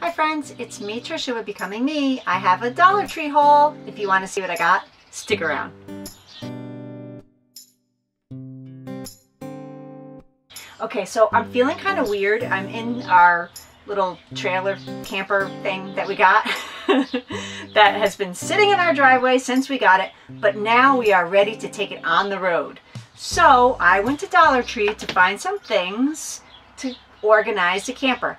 Hi friends, it's me Trisha with Becoming Me. I have a Dollar Tree haul. If you want to see what I got, stick around. Okay, so I'm feeling kind of weird. I'm in our little trailer camper thing that we got that has been sitting in our driveway since we got it, but now we are ready to take it on the road. So I went to Dollar Tree to find some things to organize the camper.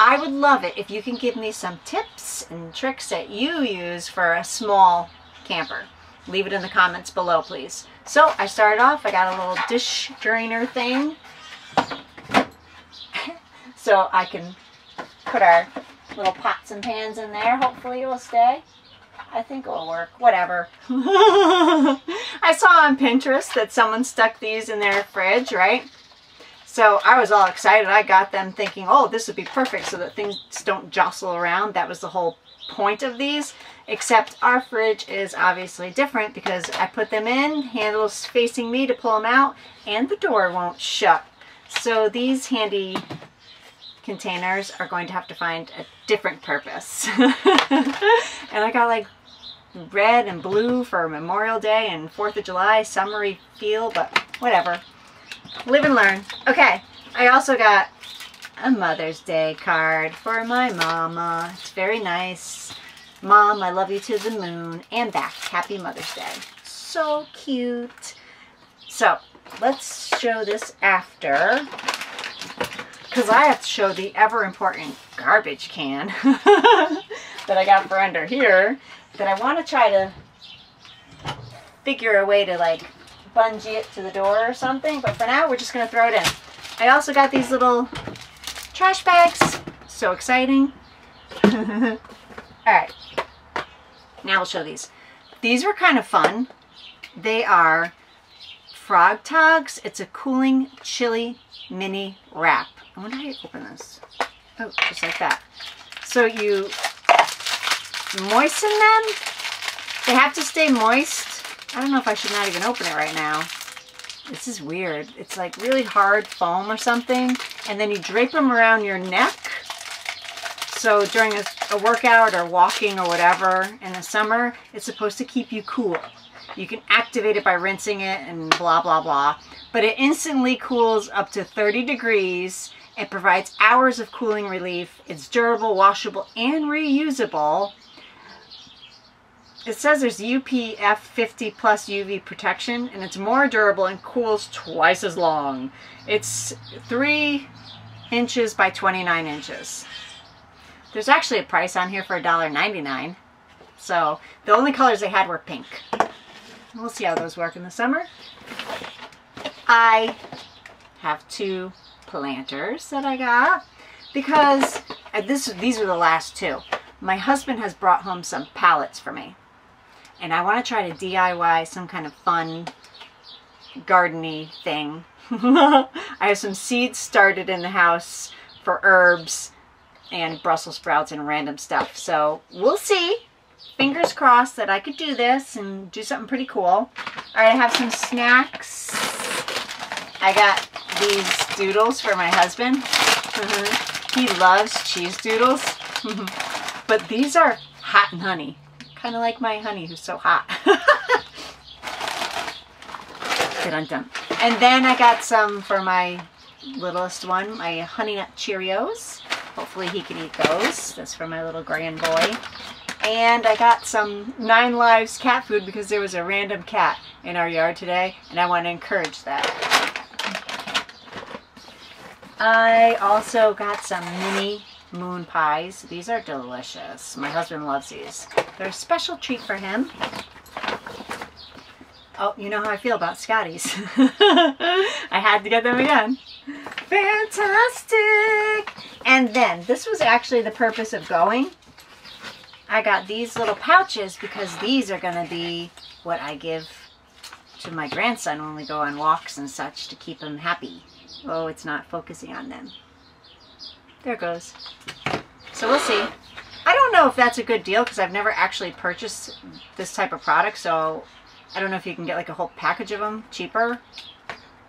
I would love it if you can give me some tips and tricks that you use for a small camper. Leave it in the comments below, please. So I started off, I got a little dish drainer thing so I can put our little pots and pans in there. Hopefully it will stay. I think it will work. Whatever. I saw on Pinterest that someone stuck these in their fridge, right? So I was all excited. I got them thinking, oh, this would be perfect so that things don't jostle around. That was the whole point of these. Except our fridge is obviously different because I put them in, handles facing me to pull them out, and the door won't shut. So these handy containers are going to have to find a different purpose. and I got like red and blue for Memorial Day and 4th of July summery feel, but whatever. Live and learn. Okay, I also got a Mother's Day card for my mama. It's very nice. Mom, I love you to the moon and back. Happy Mother's Day. So cute. So, let's show this after because I have to show the ever important garbage can that I got for under here that I want to try to figure a way to like bungee it to the door or something. But for now, we're just going to throw it in. I also got these little trash bags. So exciting. All right. Now we'll show these. These were kind of fun. They are Frogg Toggs. It's a cooling Chilly mini wrap. I wonder how you open this. Oh, just like that. So you moisten them. They have to stay moist. I don't know if I should not even open it right now. This is weird. It's like really hard foam or something. And then you drape them around your neck. So during a, a workout or walking or whatever in the summer, it's supposed to keep you cool. You can activate it by rinsing it and blah, blah, blah. But it instantly cools up to 30 degrees it provides hours of cooling relief. It's durable, washable, and reusable. It says there's UPF 50 plus UV protection, and it's more durable and cools twice as long. It's 3 inches by 29 inches. There's actually a price on here for $1.99. So the only colors they had were pink. We'll see how those work in the summer. I have two planters that I got because this these are the last two. My husband has brought home some pallets for me. And I want to try to DIY some kind of fun gardeny thing. I have some seeds started in the house for herbs and Brussels sprouts and random stuff. So we'll see. Fingers crossed that I could do this and do something pretty cool. All right, I have some snacks. I got these doodles for my husband. Mm-hmm. He loves cheese doodles. but these are hot and honey. Kind of like my honey who's so hot. and then I got some for my littlest one, my Honey Nut Cheerios. Hopefully he can eat those. That's for my little grand boy. And I got some Nine Lives cat food because there was a random cat in our yard today and I want to encourage that. I also got some mini moon pies. These are delicious. My husband loves these. They're a special treat for him. Oh, you know how I feel about Scotties. I had to get them again. Fantastic! And then, this was actually the purpose of going. I got these little pouches because these are going to be what I give to my grandson when we go on walks and such to keep him happy. Oh, it's not focusing on them. There goes. So we'll see. I don't know if that's a good deal because I've never actually purchased this type of product. So I don't know if you can get like a whole package of them cheaper.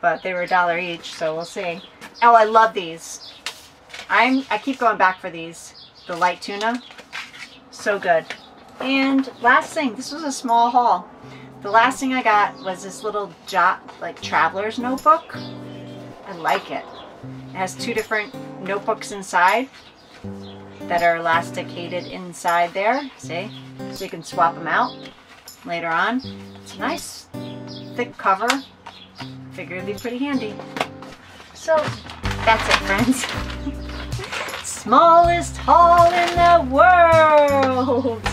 But they were a dollar each, so we'll see. Oh, I love these. I'm I keep going back for these. The light tuna. So good. And last thing, this was a small haul. The last thing I got was this little jot like traveler's notebook. I like it. It has two different notebooks inside that are elasticated inside there. See? So you can swap them out later on. It's a nice thick cover. Figure it'd be pretty handy. So that's it friends. Smallest haul in the world.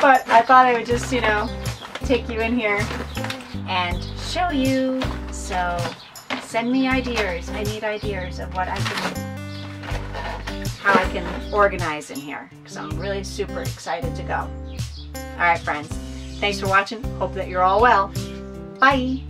but I thought I would just, you know, take you in here and show you. So send me ideas. I need ideas of what I can how I can organize in here because I'm really super excited to go. All right, friends. Thanks for watching. Hope that you're all well. Bye.